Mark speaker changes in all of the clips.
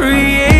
Speaker 1: create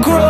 Speaker 1: grow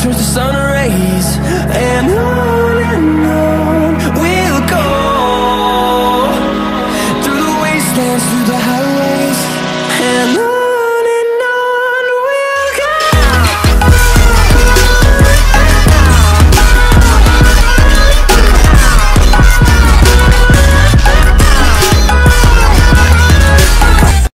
Speaker 1: turns to sun